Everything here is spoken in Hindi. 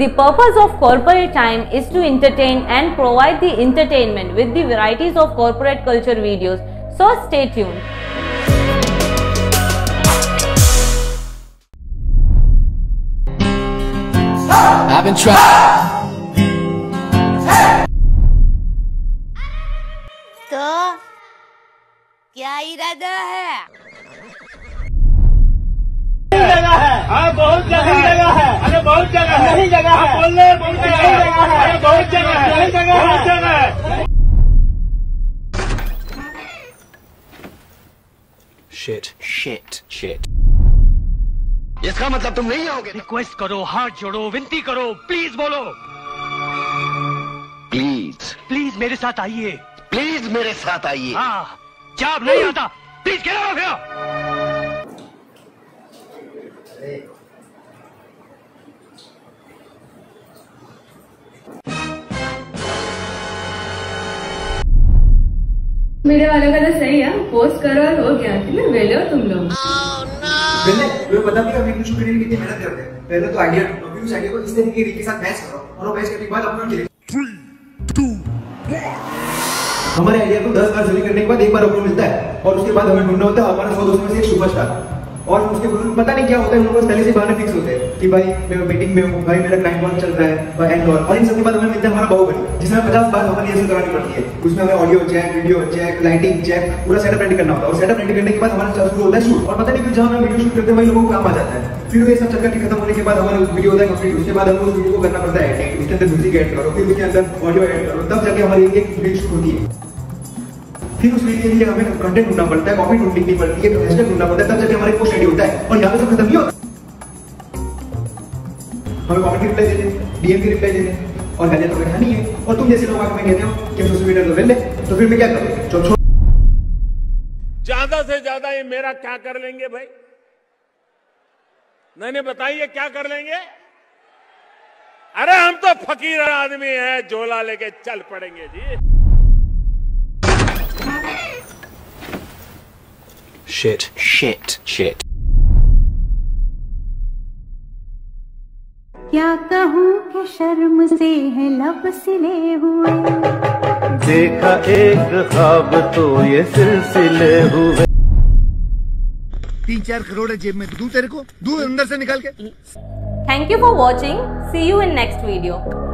The purpose of corporate time is to entertain and provide the entertainment with the varieties of corporate culture videos. So stay tuned. I've been trying. तो क्या इरादा है बहुत जगह है। नहीं जगह है। बोलने बहुत जगह है। बहुत जगह है। नहीं जगह बहुत जगह है। Shit. Shit. Shit. इसका मतलब तुम नहीं आओगे। रिक्वेस्ट करो हाथ जोड़ो विनती करो प्लीज़ बोलो। प्लीज़ प्लीज़ मेरे साथ आइए। प्लीज़ मेरे साथ आइए। हाँ जब नहीं आता। प्लीज़ get मेरे वालों का तो सही है। पोस्ट करो और हो गया ना? वेले हो तुम लोग। मेहनत करते पहले तो को के साथ करो और के हमारे आइडिया को 10 बार सर्वे करने के बाद एक बार अपलोड मिलता है और उसके बाद हमें ढूंढना होता है, हमारे सौ दोस्तों में से एक सुपरस्टार और उसके पता नहीं क्या होता है उन लोगों पहले से बहाने फिक्स होते हैं कि भाई, मैं मीटिंग में हूँ, भाई, मेरा क्लाइंट कौन चल रहा है एंड और इन सबके बाद हमें मिलता है हमारा बाहुबली, जिसमें पचास बार हमें रिहर्सल करानी पड़ती है। उसमें हमें audio check video check lighting check पूरा सेटअप रेडी करना होता है। और सेटअप रेडी करने के बाद हमारा शुरू होता है शूट और पता नहीं फिर जहाँ हम वीडियो शूट करते हैं वही लोगों को काम आ जाता है। फिर ये सब चक्कर खत्म होने के बाद हमारा वीडियो होता है कंप्लीट उसके बाद हमको उस वीडियो को करना पड़ता है उसके अंदर म्यूज़िक ऐड करो, फिर उसके अंदर ऑडियो ऐड करो। तब जाके हमारी एक वीडियो शूट होती है। फिर उस वीडियो के लिए हमें कंटेंट ढूंढना पड़ता है कॉपी ढूंढनी पड़ती है हैशटैग ढूंढना पड़ता है, तब जाके हमारे पोस्ट रेडी होता है। और यहाँ पे सब खत्म नहीं होता। हमें कॉमेंट रिप्लाई देते डीएम की रिप्लाई देते और गालियाँ तो बैठा नहीं है। और तुम जैसे लोग आके कहते हो कि सोशल मीडिया तो वेल तो फिर मैं क्या करूँ? ज़्यादा से ज़्यादा ये मेरा क्या कर लेंगे भाई? नहीं नहीं बताइए, क्या कर लेंगे? अरे, हम तो फकीर आदमी हैं, झोला लेके चल पड़ेंगे जी। Shit. Shit. Shit. क्या कहूँ कि शर्म से है लब सिले हुए देखा एक ख्वाब तो ये सिलसिले हुए तीन चार करोड़ है जेब में दू तेरे को दू अंदर से निकाल के thank you for watching see you in next video.